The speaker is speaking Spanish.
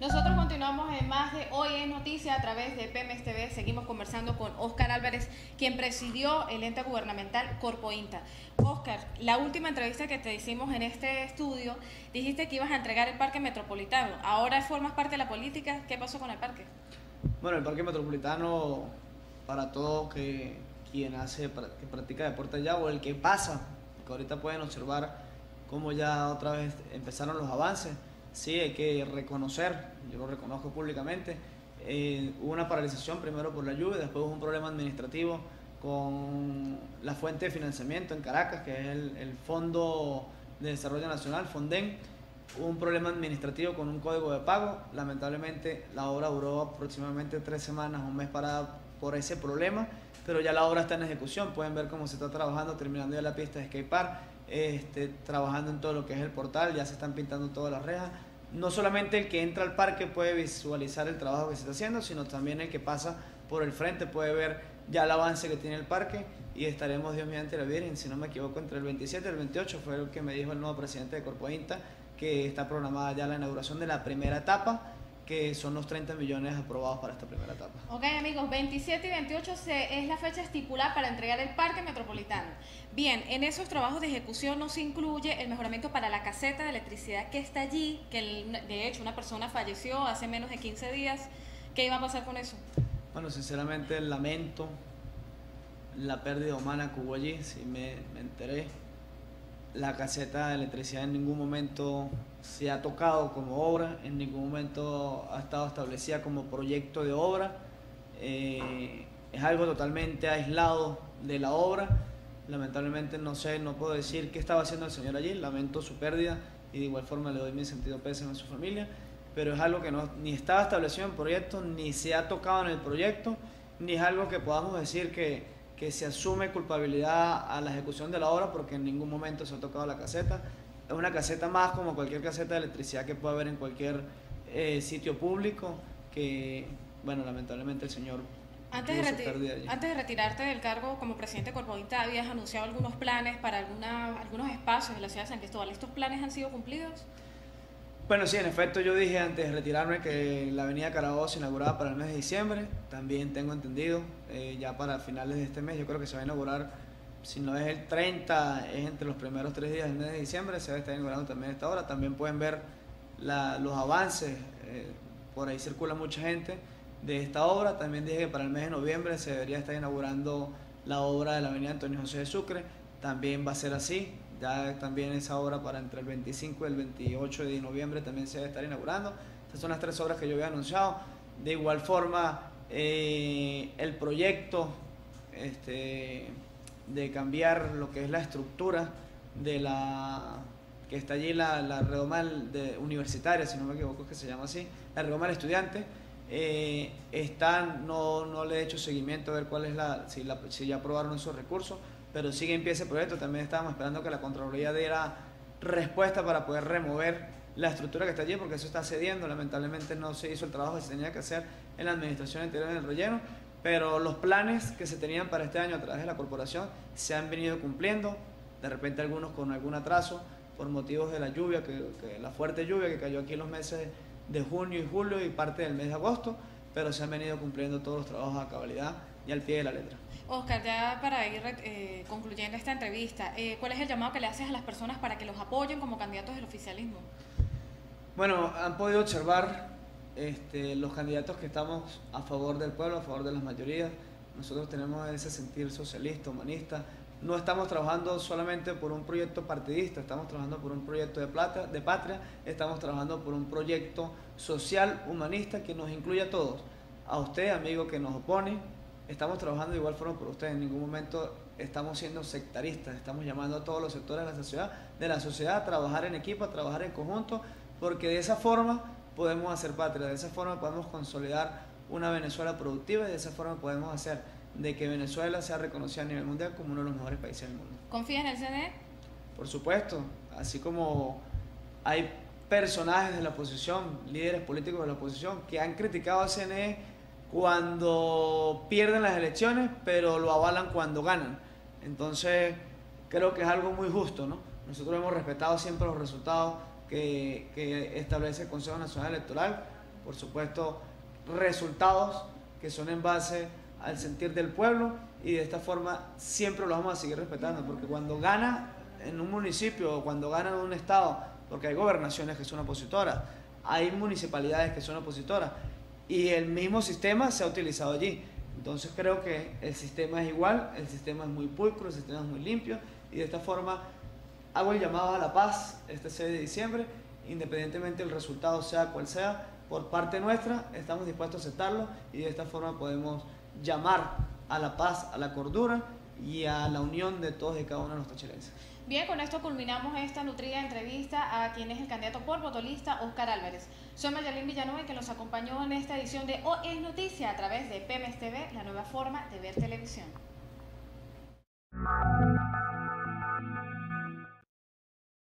Nosotros continuamos en más de Hoy en Noticia a través de PMS TV. Seguimos conversando con Oscar Álvarez, quien presidió el ente gubernamental Corpo Inta. Oscar, la última entrevista que te hicimos en este estudio, dijiste que ibas a entregar el parque metropolitano. Ahora formas parte de la política. ¿Qué pasó con el parque? Bueno, el parque metropolitano, para todo que quien hace, que practica deporte allá o el que pasa, que ahorita pueden observar cómo ya otra vez empezaron los avances. Sí hay que reconocer, yo lo reconozco públicamente, eh, hubo una paralización primero por la lluvia, después hubo un problema administrativo con la fuente de financiamiento en Caracas, que es el, Fondo de Desarrollo Nacional, FONDEN, hubo un problema administrativo con un código de pago, lamentablemente la obra duró aproximadamente tres semanas, un mes parada por ese problema, pero ya la obra está en ejecución, pueden ver cómo se está trabajando, terminando ya la pista de skatepark, este, trabajando en todo lo que es el portal, ya se están pintando todas las rejas. No solamente el que entra al parque puede visualizar el trabajo que se está haciendo, sino también el que pasa por el frente puede ver ya el avance que tiene el parque. Y estaremos Dios mediante la Virgen, si no me equivoco, entre el 27 y el 28 fue lo que me dijo el nuevo presidente de Corpo Inta, que está programada ya la inauguración de la primera etapa que son los 30 millones aprobados para esta primera etapa. Ok amigos, 27 y 28 es la fecha estipulada para entregar el parque metropolitano. Bien, en esos trabajos de ejecución no se incluye el mejoramiento para la caseta de electricidad que está allí, que de hecho una persona falleció hace menos de 15 días. ¿Qué iba a pasar con eso? Bueno, sinceramente lamento la pérdida humana que hubo allí, si me, me enteré. La caseta de electricidad en ningún momento se ha tocado como obra, en ningún momento ha estado establecida como proyecto de obra. Eh, es algo totalmente aislado de la obra. Lamentablemente no sé, no puedo decir qué estaba haciendo el señor allí, lamento su pérdida y de igual forma le doy mi sentido pésame a su familia, pero es algo que no, ni estaba establecido en proyecto, ni se ha tocado en el proyecto, ni es algo que podamos decir que, que se asume culpabilidad a la ejecución de la obra porque en ningún momento se ha tocado la caseta es una caseta más como cualquier caseta de electricidad que pueda haber en cualquier eh, sitio público que, bueno, lamentablemente el señor... Antes de, antes de retirarte del cargo como presidente corporativa, habías anunciado algunos planes para alguna, algunos espacios de la ciudad de San Cristóbal. ¿Estos planes han sido cumplidos? Bueno, sí, en efecto yo dije antes de retirarme que la avenida Carabobo se inauguraba para el mes de diciembre. También tengo entendido, eh, ya para finales de este mes, yo creo que se va a inaugurar si no es el 30, es entre los primeros tres días del mes de diciembre, se va a estar inaugurando también esta hora. También pueden ver los avances, eh, por ahí circula mucha gente de esta obra. También dije que para el mes de noviembre se debería estar inaugurando la obra de la avenida Antonio José de Sucre. También va a ser así. Ya también esa obra para entre el 25 y el 28 de noviembre también se a estar inaugurando. Estas son las tres obras que yo había anunciado. De igual forma, eh, el proyecto este, de cambiar lo que es la estructura de la que está allí la, la redoma de, universitaria, si no me equivoco que se llama así, la redoma del estudiante, eh, no, no le he hecho seguimiento a ver cuál es la si, la, si ya aprobaron esos recursos, pero sigue en pie ese proyecto, también estábamos esperando que la Contraloría diera respuesta para poder remover la estructura que está allí, porque eso está cediendo, lamentablemente no se hizo el trabajo que se tenía que hacer en la administración interior del relleno, pero los planes que se tenían para este año a través de la corporación se han venido cumpliendo, de repente algunos con algún atraso por motivos de la lluvia, que, la fuerte lluvia que cayó aquí en los meses de junio y julio y parte del mes de agosto, pero se han venido cumpliendo todos los trabajos a cabalidad y al pie de la letra. Oscar, ya para ir eh, concluyendo esta entrevista, eh, ¿cuál es el llamado que le haces a las personas para que los apoyen como candidatos del oficialismo? Bueno, han podido observar este, los candidatos que estamos a favor del pueblo, a favor de las mayorías, nosotros tenemos ese sentir socialista, humanista. No estamos trabajando solamente por un proyecto partidista, estamos trabajando por un proyecto de, plata, de patria, estamos trabajando por un proyecto social, humanista, que nos incluye a todos. A usted, amigo que nos opone, estamos trabajando de igual forma por usted. En ningún momento estamos siendo sectaristas, estamos llamando a todos los sectores de la sociedad, de la sociedad a trabajar en equipo, a trabajar en conjunto, porque de esa forma podemos hacer patria, de esa forma podemos consolidar una Venezuela productiva y de esa forma podemos hacer de que Venezuela sea reconocida a nivel mundial como uno de los mejores países del mundo. ¿Confía en el CNE? Por supuesto, así como hay personajes de la oposición, líderes políticos de la oposición, que han criticado al CNE cuando pierden las elecciones, pero lo avalan cuando ganan. Entonces, creo que es algo muy justo, ¿no? Nosotros hemos respetado siempre los resultados que, establece el Consejo Nacional Electoral, por supuesto, resultados que son en base al sentir del pueblo y de esta forma siempre lo vamos a seguir respetando, porque cuando gana en un municipio o cuando gana en un estado, porque hay gobernaciones que son opositoras, hay municipalidades que son opositoras y el mismo sistema se ha utilizado allí. Entonces creo que el sistema es igual, el sistema es muy pulcro, el sistema es muy limpio y de esta forma hago el llamado a la paz este 6 de diciembre, independientemente del resultado sea cual sea, por parte nuestra estamos dispuestos a aceptarlo y de esta forma podemos llamar a la paz, a la cordura y a la unión de todos y cada uno de nuestros chilenos. Bien, con esto culminamos esta nutrida entrevista a quien es el candidato por votolista, Oscar Álvarez. Soy Mayalín Villanueva que nos acompañó en esta edición de Hoy es Noticia a través de PMS TV, la nueva forma de ver televisión.